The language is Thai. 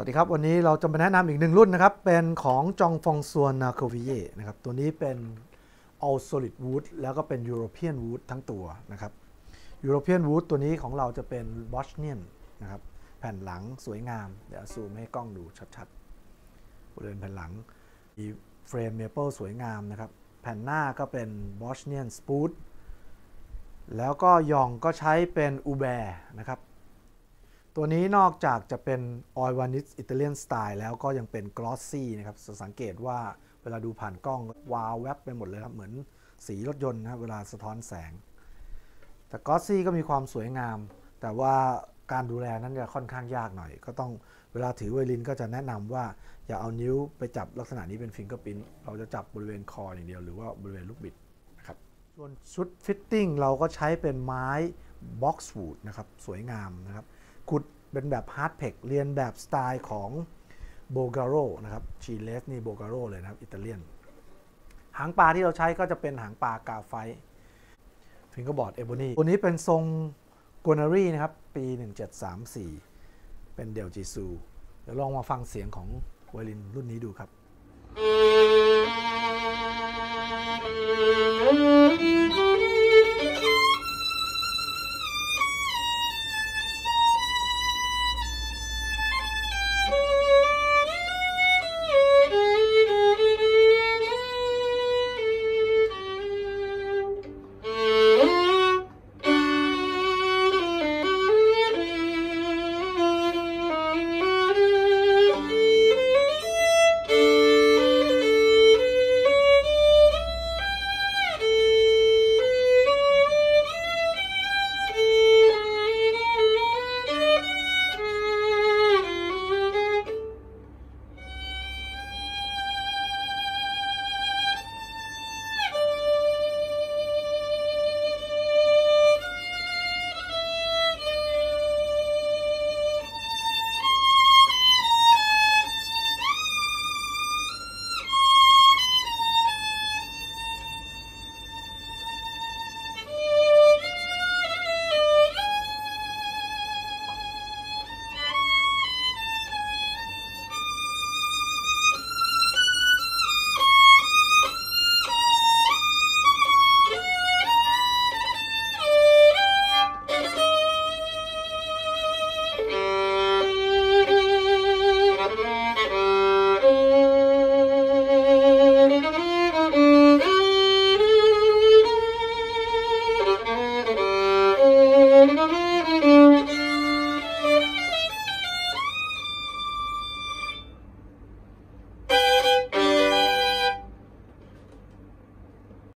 วัสดีครับ วันนี้เราจะมาแนะนำอีกหนึ่งรุ่นนะครับ เป็นของ Jean François Nacovier นะครับ ตัวนี้เป็น all solid wood แล้วก็เป็น European wood ทั้งตัวนะครับ European wood ตัวนี้ของเราจะเป็น Bosnian นะครับ แผ่นหลังสวยงาม เดี๋ยวซูมให้กล้องดูชัดๆบริเวณแผ่นหลังมี flame maple สวยงามนะครับ แผ่นหน้าก็เป็น Bosnian Spruce แล้วก็หย่องก็ใช้เป็น Aubertนะครับ ตัวนี้นอกจากจะเป็นออย l วานิสอิตาเลียนสไตล์แล้วก็ยังเป็น glossy นะครับจะสังเกตว่าเวลาดูผ่านกล้องวาวแวบไปหมดเลยครับ เหมือนสีรถยนต์นะเวลาสะท้อนแสง แต่ glossy ก็มีความสวยงาม แต่ว่าการดูแลนั้นจะค่อนข้างยากหน่อย ก็ต้องเวลาถือไวโอลินก็จะแนะนำว่าอย่าเอานิ้วไปจับลักษณะนี้เป็น fingerprint เราจะจับบริเวณคออย่างเดียวหรือว่าบริเวณลูกบิดนะครับส่วนชุดฟิตติ้งเราก็ใช้เป็นไม้บ็อกซ์วูดนะครับสวยงามนะครับ ขุดเป็นแบบฮาร์ดเพกเรียนแบบสไตล์ของโบการโรนะครับชีเลสนี่โบการโรเลยนะครับ อิตาเลียน หางปลาที่เราใช้ก็จะเป็นหางปลากาไฟฟิงเกอร์บอร์ดเอโบนีตัวนี้เป็นทรงโกนารีนะครับ ปี 1734 เป็นเดลจิซู เดี๋ยวลองมาฟังเสียงของไวลินรุ่นนี้ดูครับ Thank you.